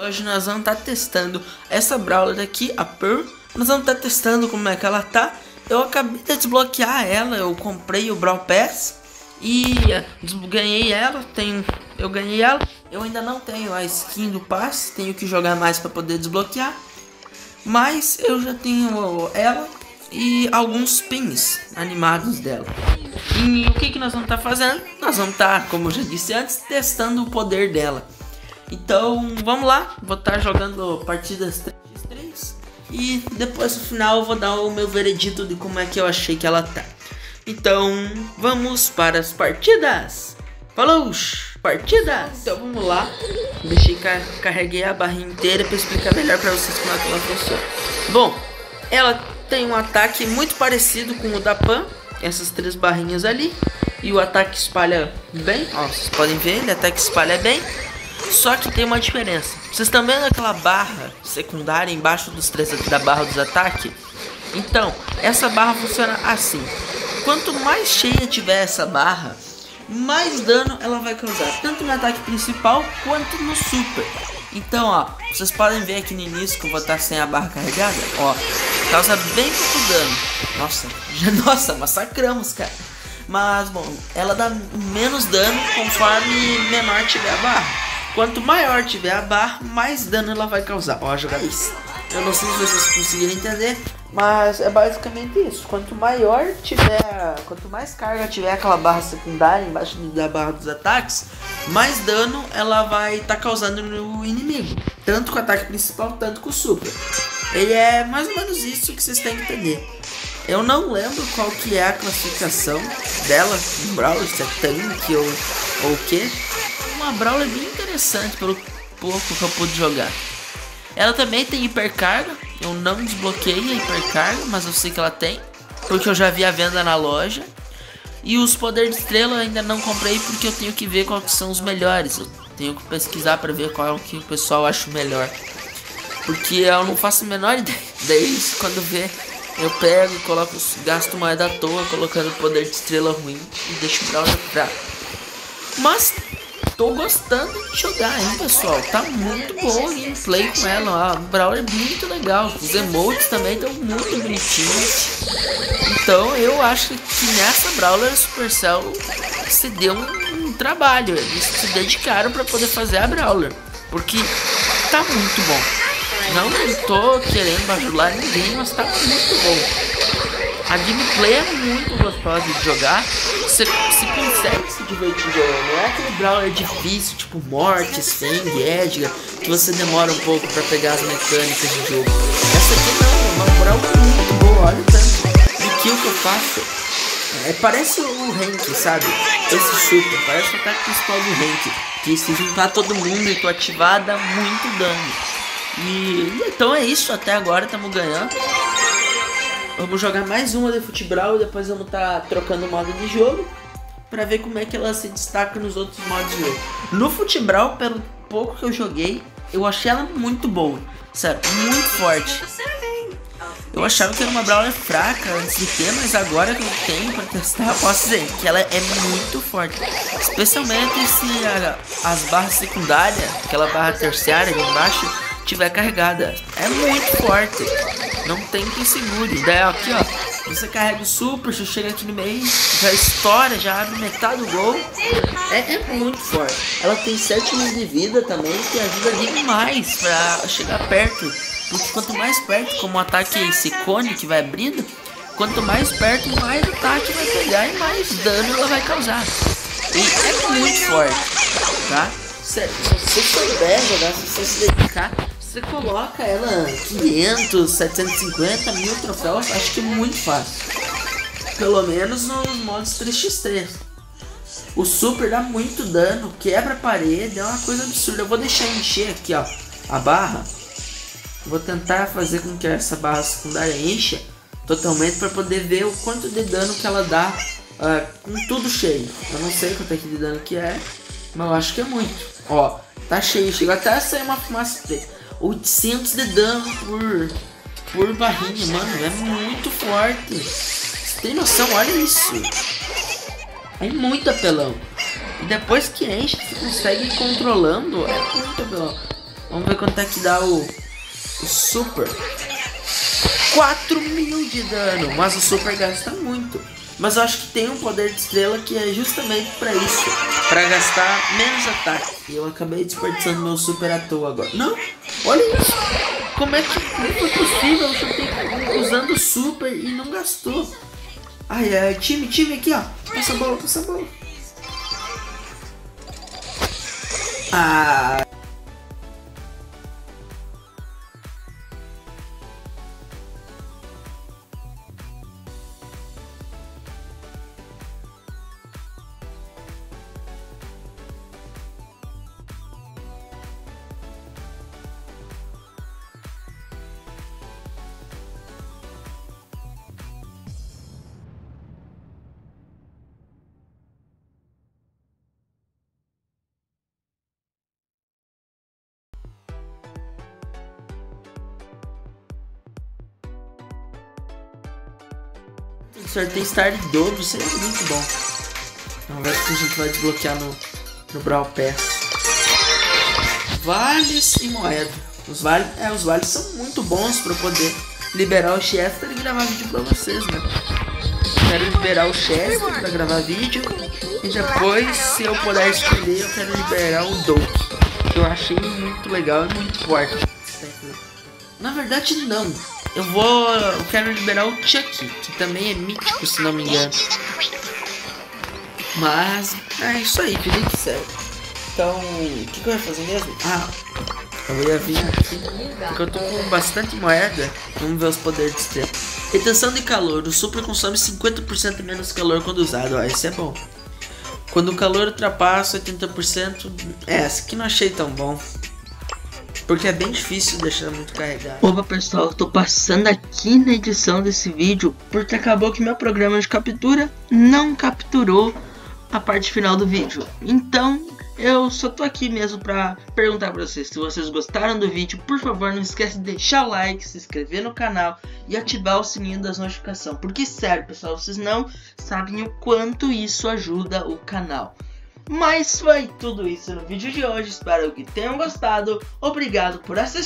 Hoje nós vamos estar tá testando essa Brawler aqui, a Pearl. Nós vamos estar tá testando como é que ela tá. Eu acabei de desbloquear ela, eu comprei o Brawl Pass e ganhei ela, tenho, eu ganhei ela. Eu ainda não tenho a skin do passe, tenho que jogar mais para poder desbloquear. Mas eu já tenho ela e alguns pins animados dela. E o que, que nós vamos estar tá fazendo? Nós vamos estar, tá, como eu já disse antes, testando o poder dela. Então, vamos lá. Vou estar tá jogando partidas 3x3. E depois no final eu vou dar o meu veredito de como é que eu achei que ela tá. Então, vamos para as partidas. Falou, partidas. Então, vamos lá. Deixei, carreguei a barrinha inteira para explicar melhor para vocês como é que ela funciona. Bom, ela tem um ataque muito parecido com o da Pan. Essas três barrinhas ali. E o ataque espalha bem. Ó, vocês podem ver, ele ataque espalha bem. Só que tem uma diferença. Vocês estão vendo aquela barra secundária embaixo dos três da barra dos ataques? Então, essa barra funciona assim. Quanto mais cheia tiver essa barra, mais dano ela vai causar, tanto no ataque principal quanto no super. Então, ó, vocês podem ver aqui no início que eu vou estar sem a barra carregada, ó, causa bem pouco dano. Nossa, já, nossa, massacramos, cara. Mas, bom, ela dá menos dano conforme menor tiver a barra. Quanto maior tiver a barra, mais dano ela vai causar. Ó, a jogada isso. Eu não sei se vocês conseguiram entender, mas é basicamente isso. Quanto maior tiver, quanto mais carga tiver aquela barra secundária embaixo da barra dos ataques, mais dano ela vai estar tá causando no inimigo. Tanto com o ataque principal, tanto com o super. Ele é mais ou menos isso que vocês têm que entender. Eu não lembro qual que é a classificação dela no Brawler, se é tanque ou, ou o que uma Brawler bem interessante pelo pouco que eu pude jogar. Ela também tem hipercarga. Eu não desbloqueei a hipercarga, mas eu sei que ela tem. Porque eu já vi a venda na loja. E os poderes de estrela eu ainda não comprei porque eu tenho que ver quais são os melhores. Eu tenho que pesquisar para ver qual é o que o pessoal acha melhor. Porque eu não faço a menor ideia. Daí quando vê, eu pego e coloco, gasto mais à toa colocando poder de estrela ruim e deixo o Brawler fraco. Mas tô gostando de jogar, hein, pessoal. Tá muito bom a gameplay com ela. A Brawler é muito legal. Os emotes também estão muito bonitinhos. Então eu acho que nessa Brawler Supercell se deu um, um trabalho. Eles se dedicaram para poder fazer a Brawler. Porque tá muito bom. Não tô querendo bajular ninguém, mas tá muito bom. A gameplay é muito gostosa de jogar. Você, você consegue se divertir jogando. Não é aquele brawler difícil, tipo Morte, Sangue, Edgar, que você demora um pouco pra pegar as mecânicas do jogo. Essa aqui não, é uma brawler muito boa. Olha o tanto de kill que eu faço. É, parece o Rank, sabe? Esse super, parece o ataque principal do Rank. Que se juntar todo mundo e tu ativar dá muito dano. E então é isso, até agora estamos ganhando. Vamos jogar mais uma de futebol e depois vamos estar tá trocando modo de jogo para ver como é que ela se destaca nos outros modos de jogo. No futebol, pelo pouco que eu joguei, eu achei ela muito boa. Sério, muito forte. Eu achava que era uma Brawler fraca antes de ter, mas agora que eu tenho pra testar, posso dizer que ela é muito forte. Especialmente se a, as barras secundárias, aquela barra terciária ali embaixo, tiver carregada. É muito forte. Não tem quem segure. Daí aqui, ó. Você carrega o super, você chega aqui no meio, já estoura, já abre metade do gol. É, é muito forte. Ela tem 7 mil de vida também, que ajuda demais pra chegar perto. Porque quanto mais perto, como o ataque é esse cone que vai abrindo, quanto mais perto, mais ataque vai pegar e mais dano ela vai causar. E é muito forte, tá? Se, se você souber jogar, se você se dedicar, você coloca ela 500, 750 mil troféus, acho que é muito fácil. Pelo menos nos modos 3x3. O super dá muito dano, quebra a parede, é uma coisa absurda. Eu vou deixar encher aqui, ó, a barra. Vou tentar fazer com que essa barra secundária encha totalmente para poder ver o quanto de dano que ela dá uh, com tudo cheio. Eu não sei quanto é que de dano que é, mas eu acho que é muito. Ó, tá cheio, chegou até a sair uma fumaça preta. 800 de dano por, por barrinha, mano. É muito forte. Você tem noção? Olha isso. É muito apelão. E depois que enche, você consegue ir controlando. É muito apelão. Vamos ver quanto é que dá o, o super. 4 mil de dano, mas o super gasta muito. Mas eu acho que tem um poder de estrela que é justamente para isso, para gastar menos ataque. E eu acabei desperdiçando meu super à toa agora. Não, olha isso. Como é que como foi possível? Eu chutei usando super e não gastou. Ai, ai, time, time aqui, ó. Passa a bola, passa a bola. Ah. Sorteio Star dobro, seria muito bom. Vamos ver o que a gente vai desbloquear no, no Brawl Pass. Vales e moeda. Os vales, é, os vales são muito bons para poder liberar o Chester e gravar vídeo para vocês, né? Quero liberar o Chester para gravar vídeo e depois, se eu puder escolher, eu quero liberar o Doke. Que eu achei muito legal e muito forte. Na verdade, não. Eu vou. Eu quero liberar o Chuck, que também é mítico, se não me engano. Mas é isso aí, vida que segue. Então, o que, que eu ia fazer mesmo? Ah, eu ia vir aqui, porque eu tô com bastante moeda. Vamos ver os poderes de estrela. Retenção de calor. O super consome 50% menos calor quando usado. Ó, esse é bom. Quando o calor ultrapassa 80%. É, esse aqui não achei tão bom. Porque é bem difícil deixar muito carregado. Opa pessoal, tô passando aqui na edição desse vídeo porque acabou que meu programa de captura não capturou a parte final do vídeo. Então eu só tô aqui mesmo pra perguntar pra vocês se vocês gostaram do vídeo. Por favor, não esquece de deixar o like, se inscrever no canal e ativar o sininho das notificações. Porque sério pessoal, vocês não sabem o quanto isso ajuda o canal. Mas foi tudo isso no vídeo de hoje, espero que tenham gostado, obrigado por assistir.